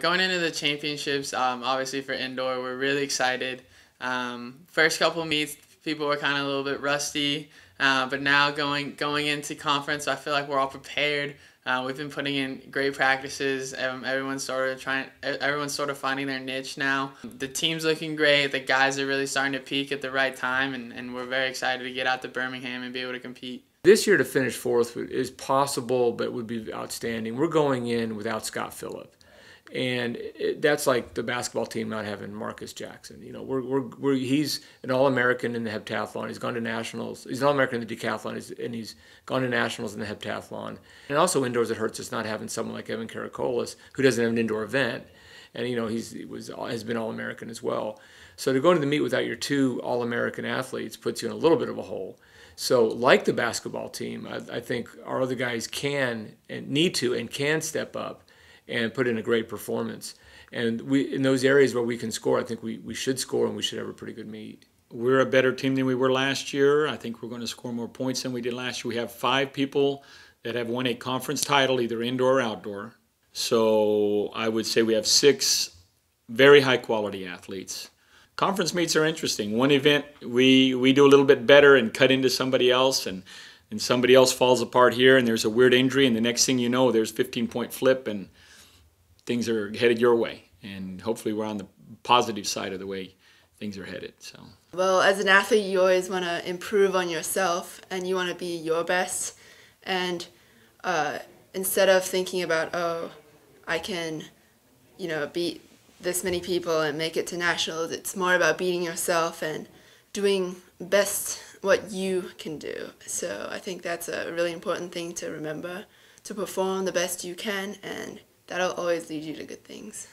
Going into the championships, um, obviously for indoor, we're really excited. Um, first couple meets, people were kind of a little bit rusty, uh, but now going going into conference, I feel like we're all prepared. Uh, we've been putting in great practices. Um, everyone's sort of trying. Everyone's sort of finding their niche now. The team's looking great. The guys are really starting to peak at the right time, and, and we're very excited to get out to Birmingham and be able to compete. This year to finish fourth is possible, but would be outstanding. We're going in without Scott Filip and it, that's like the basketball team not having Marcus Jackson. You know, we're, we're, we're he's an All American in the heptathlon. He's gone to nationals. He's an All American in the decathlon, he's, and he's gone to nationals in the heptathlon. And also indoors, it hurts us not having someone like Evan Karakolis who doesn't have an indoor event, and you know he's he was has been All American as well. So to go into the meet without your two All American athletes puts you in a little bit of a hole. So, like the basketball team, I, I think our other guys can and need to and can step up and put in a great performance. And we in those areas where we can score, I think we, we should score and we should have a pretty good meet. We're a better team than we were last year. I think we're going to score more points than we did last year. We have five people that have won a conference title, either indoor or outdoor. So I would say we have six very high quality athletes. Conference meets are interesting. One event we, we do a little bit better and cut into somebody else and and somebody else falls apart here and there's a weird injury and the next thing you know there's 15 point flip and things are headed your way, and hopefully we're on the positive side of the way things are headed. So. Well, as an athlete, you always want to improve on yourself, and you want to be your best. And uh, instead of thinking about, oh, I can, you know, beat this many people and make it to nationals, it's more about beating yourself and doing best what you can do. So I think that's a really important thing to remember to perform the best you can and that'll always lead you to good things.